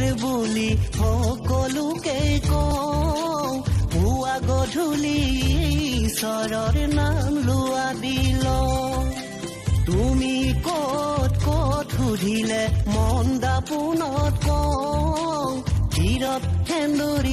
মোৰ বুলি সকলোকে কোৱা গধূলি ঈশ্বৰৰ নাম লোৱা বিল। তুমি কত কত সুধিলে মন দাপোনত কওঁ কিৰত সেন্দুৰি